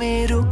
número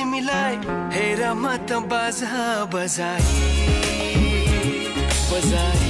तिमीलाई हेर म त बाजा बजाई बजाई।